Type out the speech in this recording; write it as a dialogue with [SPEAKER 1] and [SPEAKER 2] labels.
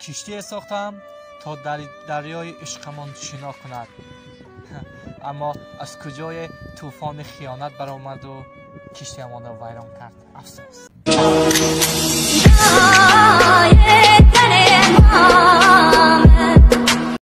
[SPEAKER 1] کشتی ساختم تا در دریای عشقمان شنا کند. اما از کجای طوفان خیانت برآمد و کشتیمان را ویران کرد؟ افسوس.